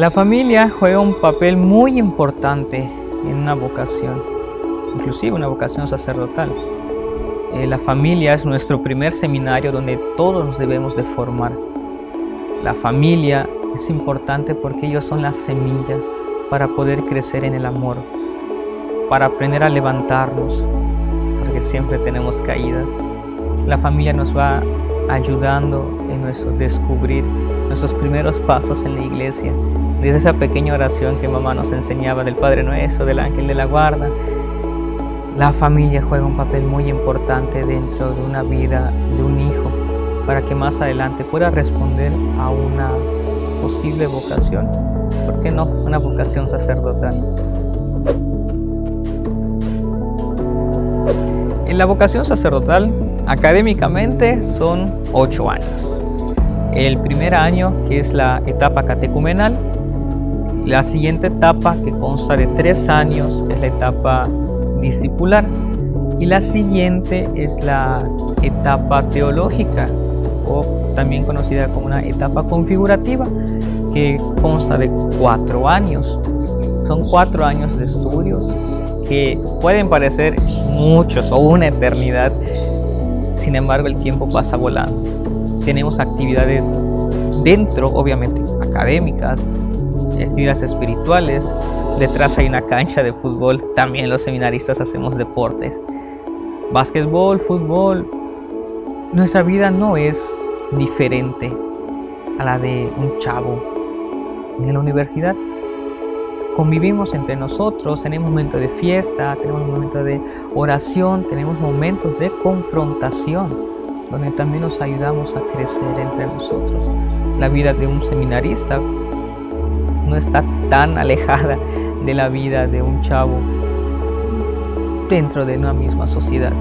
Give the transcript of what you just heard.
La familia juega un papel muy importante en una vocación, inclusive una vocación sacerdotal. Eh, la familia es nuestro primer seminario donde todos nos debemos de formar. La familia es importante porque ellos son la semilla para poder crecer en el amor, para aprender a levantarnos, porque siempre tenemos caídas. La familia nos va ayudando en nuestro descubrir nuestros primeros pasos en la iglesia, desde esa pequeña oración que mamá nos enseñaba del Padre Nuestro, del ángel de la guarda. La familia juega un papel muy importante dentro de una vida de un hijo para que más adelante pueda responder a una posible vocación, ¿por qué no? Una vocación sacerdotal. En la vocación sacerdotal, académicamente son ocho años. El primer año, que es la etapa catecumenal, la siguiente etapa, que consta de tres años, es la etapa discipular. Y la siguiente es la etapa teológica, o también conocida como una etapa configurativa, que consta de cuatro años. Son cuatro años de estudios que pueden parecer muchos o una eternidad, sin embargo el tiempo pasa volando. Tenemos actividades dentro, obviamente, académicas, actividades espirituales, detrás hay una cancha de fútbol, también los seminaristas hacemos deportes, básquetbol, fútbol. Nuestra vida no es diferente a la de un chavo en la universidad. Convivimos entre nosotros, tenemos momentos de fiesta, tenemos momentos de oración, tenemos momentos de confrontación, donde también nos ayudamos a crecer entre nosotros. La vida de un seminarista no está tan alejada de la vida de un chavo dentro de una misma sociedad.